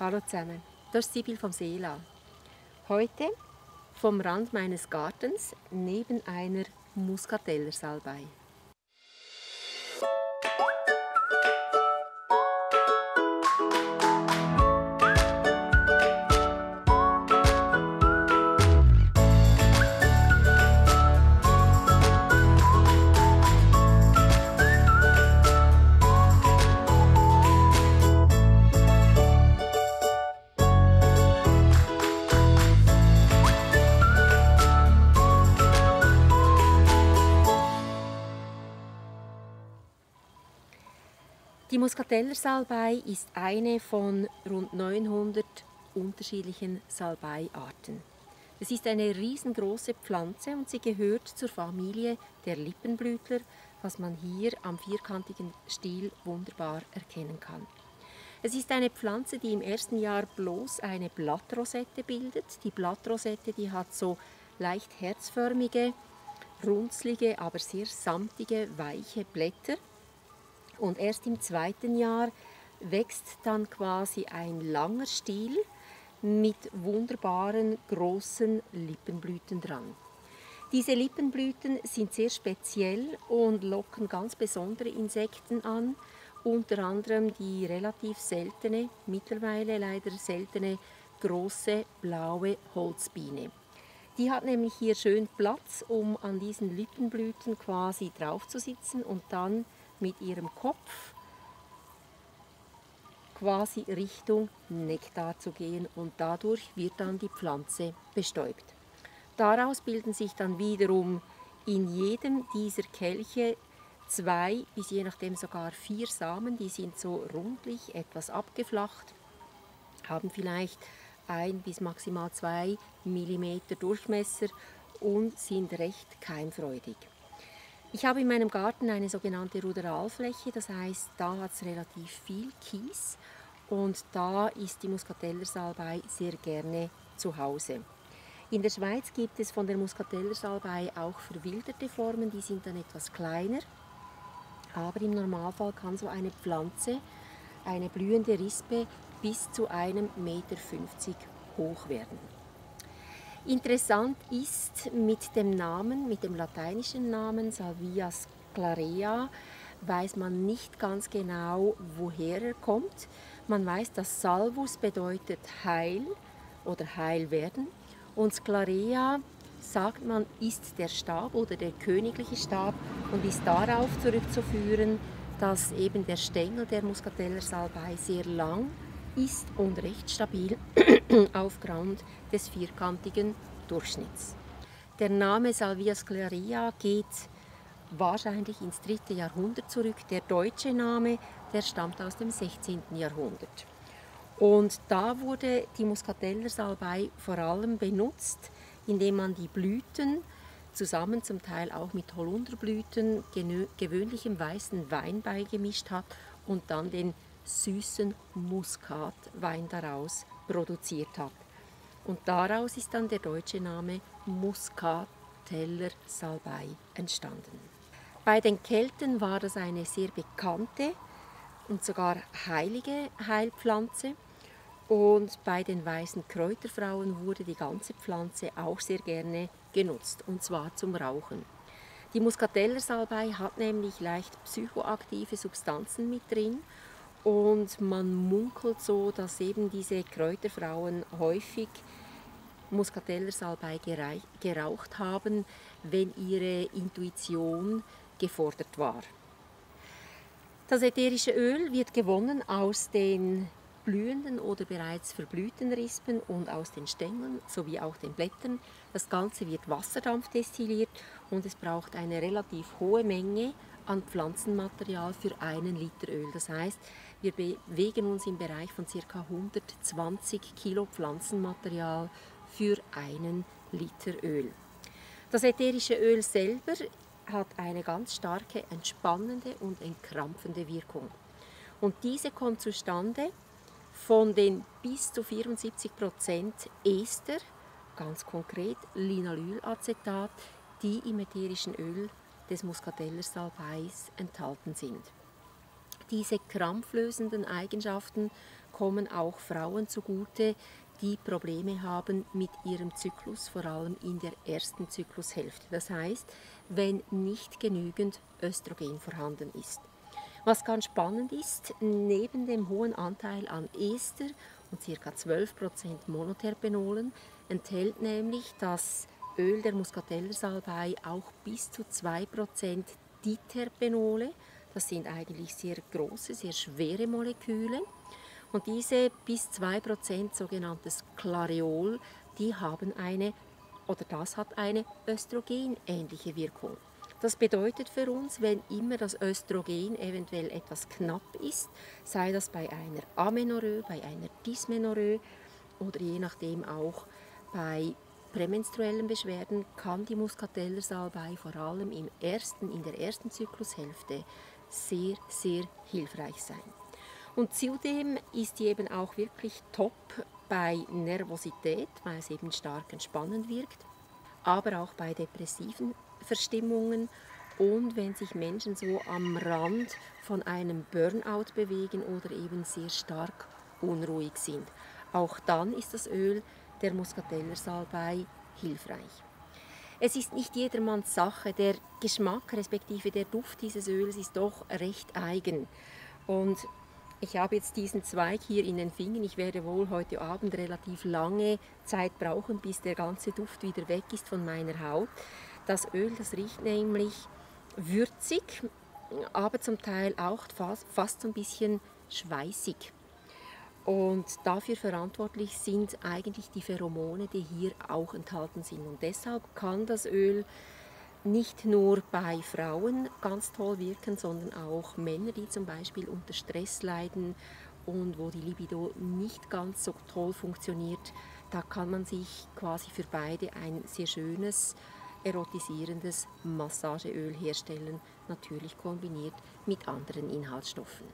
Hallo zusammen, das ist Sibyl vom Seela. Heute vom Rand meines Gartens neben einer Muskatellersalbei. Die Muskateller-Salbei ist eine von rund 900 unterschiedlichen Salbeiarten. Es ist eine riesengroße Pflanze und sie gehört zur Familie der Lippenblütler, was man hier am vierkantigen Stiel wunderbar erkennen kann. Es ist eine Pflanze, die im ersten Jahr bloß eine Blattrosette bildet. Die Blattrosette, die hat so leicht herzförmige, runzlige, aber sehr samtige, weiche Blätter und erst im zweiten Jahr wächst dann quasi ein langer Stiel mit wunderbaren großen Lippenblüten dran. Diese Lippenblüten sind sehr speziell und locken ganz besondere Insekten an, unter anderem die relativ seltene, mittlerweile leider seltene große blaue Holzbiene. Die hat nämlich hier schön Platz, um an diesen Lippenblüten quasi drauf zu sitzen und dann mit ihrem Kopf quasi Richtung Nektar zu gehen und dadurch wird dann die Pflanze bestäubt. Daraus bilden sich dann wiederum in jedem dieser Kelche zwei bis je nachdem sogar vier Samen, die sind so rundlich, etwas abgeflacht, haben vielleicht ein bis maximal zwei Millimeter Durchmesser und sind recht keimfreudig. Ich habe in meinem Garten eine sogenannte Ruderalfläche, das heißt, da hat es relativ viel Kies und da ist die Muskatellersalbei sehr gerne zu Hause. In der Schweiz gibt es von der Muskatellersalbei auch verwilderte Formen, die sind dann etwas kleiner, aber im Normalfall kann so eine Pflanze, eine blühende Rispe, bis zu einem Meter hoch werden. Interessant ist mit dem Namen, mit dem lateinischen Namen Salvia sclarea, weiß man nicht ganz genau, woher er kommt. Man weiß, dass Salvus bedeutet heil oder heil werden und Sclarea sagt man, ist der Stab oder der königliche Stab und ist darauf zurückzuführen, dass eben der Stängel der Muscateller Salbei sehr lang ist und recht stabil aufgrund des vierkantigen Durchschnitts. Der Name Salvia scleria geht wahrscheinlich ins dritte Jahrhundert zurück. Der deutsche Name, der stammt aus dem 16. Jahrhundert. Und da wurde die Muscateller Salbei vor allem benutzt, indem man die Blüten zusammen zum Teil auch mit Holunderblüten gewöhnlichem weißen Wein beigemischt hat und dann den süßen Muskatwein daraus produziert hat. Und daraus ist dann der deutsche Name Muscateller Salbei entstanden. Bei den Kelten war das eine sehr bekannte und sogar heilige Heilpflanze. Und bei den weißen Kräuterfrauen wurde die ganze Pflanze auch sehr gerne genutzt, und zwar zum Rauchen. Die Muscateller Salbei hat nämlich leicht psychoaktive Substanzen mit drin und man munkelt so, dass eben diese Kräuterfrauen häufig Muscateller Salbei geraucht haben, wenn ihre Intuition gefordert war. Das ätherische Öl wird gewonnen aus den blühenden oder bereits verblühten Rispen und aus den Stängeln sowie auch den Blättern. Das Ganze wird wasserdampfdestilliert und es braucht eine relativ hohe Menge an Pflanzenmaterial für einen Liter Öl. Das heißt, wir bewegen uns im Bereich von ca. 120 Kilo Pflanzenmaterial für einen Liter Öl. Das ätherische Öl selber hat eine ganz starke entspannende und entkrampfende Wirkung. Und diese kommt zustande von den bis zu 74% Ester, ganz konkret Linalylacetat, die im ätherischen Öl des Muscateller Salbeis enthalten sind. Diese krampflösenden Eigenschaften kommen auch Frauen zugute, die Probleme haben mit ihrem Zyklus, vor allem in der ersten Zyklushälfte. Das heißt, wenn nicht genügend Östrogen vorhanden ist. Was ganz spannend ist, neben dem hohen Anteil an Ester und ca. 12% Monoterpenolen enthält nämlich das Öl der Muscateller-Salbei auch bis zu 2% Diterpenole. Das sind eigentlich sehr große, sehr schwere Moleküle. Und diese bis 2% sogenanntes Clareol, die haben eine, oder das hat eine östrogenähnliche Wirkung. Das bedeutet für uns, wenn immer das Östrogen eventuell etwas knapp ist, sei das bei einer Amenorrhoe, bei einer Dysmenorrhoe oder je nachdem auch bei prämenstruellen Beschwerden, kann die Muscateller-Salbei vor allem im ersten, in der ersten Zyklushälfte sehr, sehr hilfreich sein. Und zudem ist die eben auch wirklich top bei Nervosität, weil es eben stark entspannend wirkt, aber auch bei depressiven Verstimmungen und wenn sich Menschen so am Rand von einem Burnout bewegen oder eben sehr stark unruhig sind. Auch dann ist das Öl der Muscateller Salbei hilfreich. Es ist nicht jedermanns Sache. Der Geschmack respektive der Duft dieses Öls ist doch recht eigen. Und ich habe jetzt diesen Zweig hier in den Fingern. Ich werde wohl heute Abend relativ lange Zeit brauchen, bis der ganze Duft wieder weg ist von meiner Haut. Das Öl, das riecht nämlich würzig, aber zum Teil auch fast, fast ein bisschen schweißig. Und dafür verantwortlich sind eigentlich die Pheromone, die hier auch enthalten sind. Und deshalb kann das Öl nicht nur bei Frauen ganz toll wirken, sondern auch Männer, die zum Beispiel unter Stress leiden und wo die Libido nicht ganz so toll funktioniert. Da kann man sich quasi für beide ein sehr schönes, erotisierendes Massageöl herstellen, natürlich kombiniert mit anderen Inhaltsstoffen.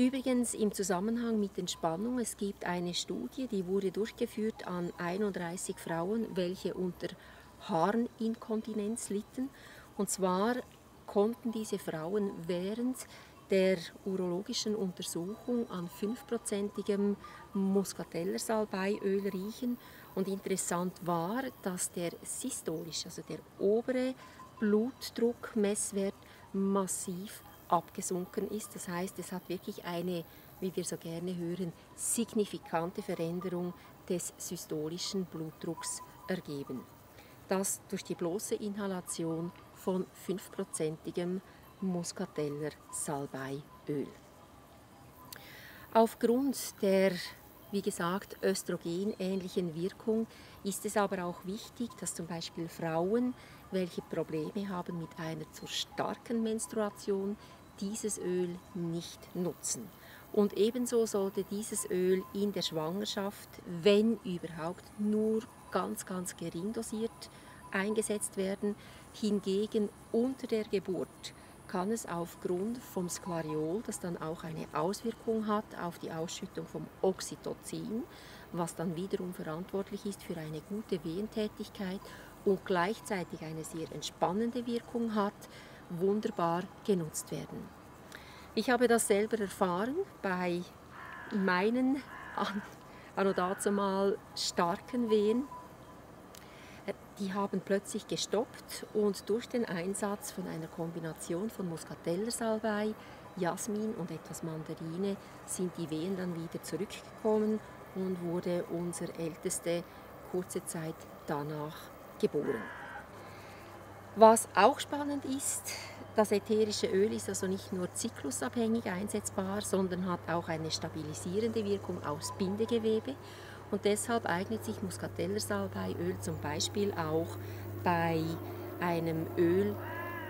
Übrigens im Zusammenhang mit Entspannung, es gibt eine Studie, die wurde durchgeführt an 31 Frauen, welche unter Harninkontinenz litten. Und zwar konnten diese Frauen während der urologischen Untersuchung an 5%igem Muscateller-Salbeiöl riechen. Und interessant war, dass der systolische, also der obere Blutdruckmesswert massiv abgesunken ist. Das heißt, es hat wirklich eine, wie wir so gerne hören, signifikante Veränderung des systolischen Blutdrucks ergeben das durch die bloße Inhalation von 5%igem Muscateller Salbeiöl. Aufgrund der, wie gesagt, östrogenähnlichen Wirkung ist es aber auch wichtig, dass zum Beispiel Frauen, welche Probleme haben mit einer zu starken Menstruation, dieses Öl nicht nutzen. Und ebenso sollte dieses Öl in der Schwangerschaft, wenn überhaupt, nur ganz, ganz gering dosiert eingesetzt werden. Hingegen unter der Geburt kann es aufgrund vom Sklariol, das dann auch eine Auswirkung hat auf die Ausschüttung vom Oxytocin, was dann wiederum verantwortlich ist für eine gute Wehentätigkeit und gleichzeitig eine sehr entspannende Wirkung hat, wunderbar genutzt werden. Ich habe das selber erfahren bei meinen an, an dazu mal starken Wehen die haben plötzlich gestoppt und durch den Einsatz von einer Kombination von Muscateller-Salbei, Jasmin und etwas Mandarine sind die Wehen dann wieder zurückgekommen und wurde unser Älteste kurze Zeit danach geboren. Was auch spannend ist, das ätherische Öl ist also nicht nur zyklusabhängig einsetzbar, sondern hat auch eine stabilisierende Wirkung aufs Bindegewebe. Und deshalb eignet sich Muscateller-Salbeiöl zum Beispiel auch bei einem Öl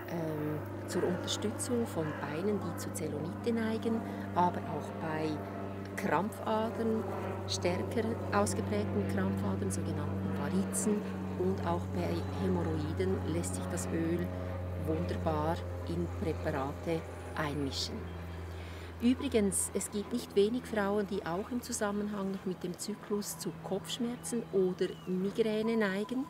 ähm, zur Unterstützung von Beinen, die zu Zellulite neigen, aber auch bei Krampfadern, stärker ausgeprägten Krampfadern, sogenannten Varizen und auch bei Hämorrhoiden lässt sich das Öl wunderbar in Präparate einmischen. Übrigens, es gibt nicht wenig Frauen, die auch im Zusammenhang mit dem Zyklus zu Kopfschmerzen oder Migräne neigen.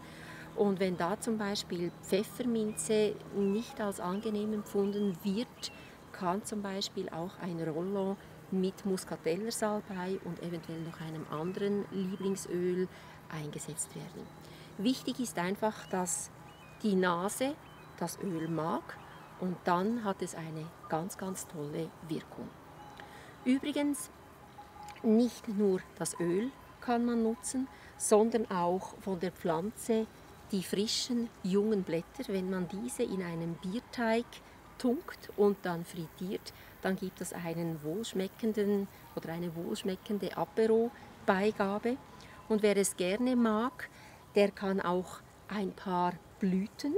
Und wenn da zum Beispiel Pfefferminze nicht als angenehm empfunden wird, kann zum Beispiel auch ein Rollon mit Muscatellersalbei und eventuell noch einem anderen Lieblingsöl eingesetzt werden. Wichtig ist einfach, dass die Nase das Öl mag und dann hat es eine ganz, ganz tolle Wirkung. Übrigens, nicht nur das Öl kann man nutzen, sondern auch von der Pflanze die frischen jungen Blätter. Wenn man diese in einem Bierteig tunkt und dann frittiert, dann gibt es einen wohlschmeckenden oder eine wohlschmeckende Apero-Beigabe. Und wer es gerne mag, der kann auch ein paar Blüten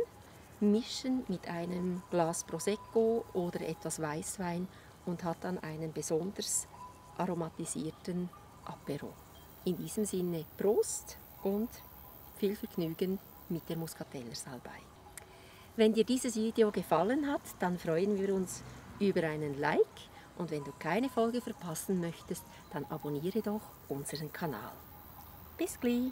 mischen mit einem Glas Prosecco oder etwas Weißwein und hat dann einen besonders aromatisierten Apero. In diesem Sinne Prost und viel Vergnügen mit der Muscateller Salbei. Wenn dir dieses Video gefallen hat, dann freuen wir uns über einen Like und wenn du keine Folge verpassen möchtest, dann abonniere doch unseren Kanal. Bis gleich!